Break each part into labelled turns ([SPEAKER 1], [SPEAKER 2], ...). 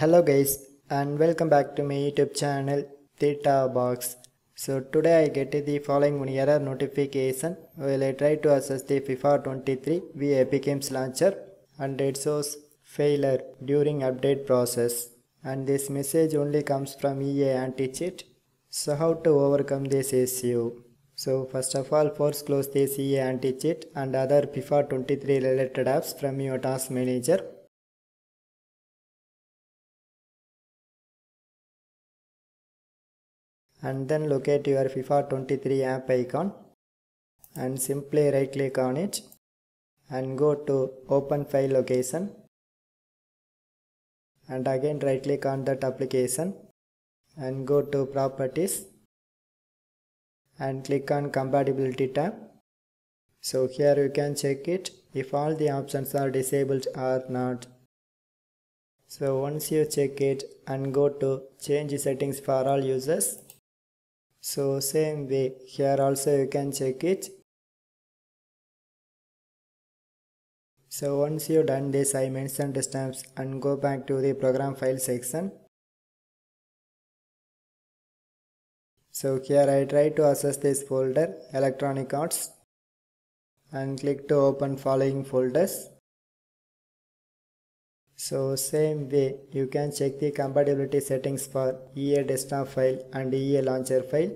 [SPEAKER 1] Hello guys and welcome back to my YouTube channel Theta Box. So today I get the following one error notification while I try to access the FIFA 23 via Epic Games launcher and it shows failure during update process and this message only comes from EA anti-cheat. So how to overcome this issue? So first of all force close this EA anti-cheat and other FIFA 23 related apps from your task manager and then locate your FIFA 23 app icon and simply right click on it and go to open file location and again right click on that application and go to properties and click on compatibility tab. So here you can check it if all the options are disabled or not. So once you check it and go to change settings for all users so same way here also you can check it. So once you done this i mentioned steps and go back to the program file section. So here i try to access this folder electronic arts and click to open following folders so same way you can check the compatibility settings for EA desktop file and EA launcher file.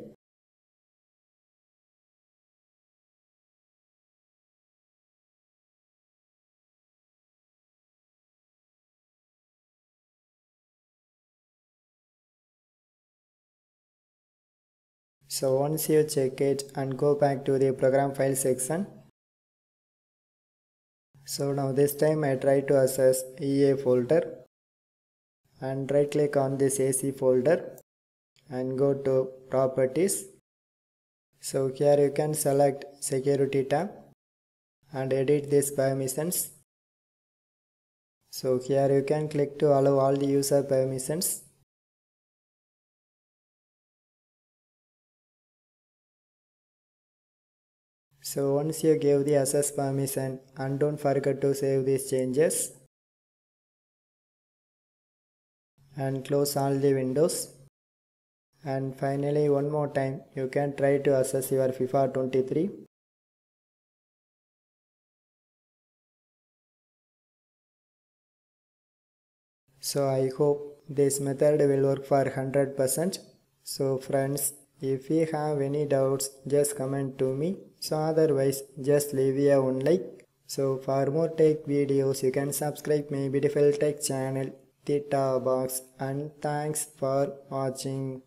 [SPEAKER 1] So once you check it and go back to the program file section so now this time I try to access EA folder and right click on this AC folder and go to properties. So here you can select security tab and edit these permissions. So here you can click to allow all the user permissions. So once you give the access permission and don't forget to save these changes and close all the windows. And finally one more time you can try to access your FIFA 23 so I hope this method will work for 100% so friends if you have any doubts just comment to me. So otherwise just leave a one like. So for more tech videos you can subscribe my beautiful tech channel theta box and thanks for watching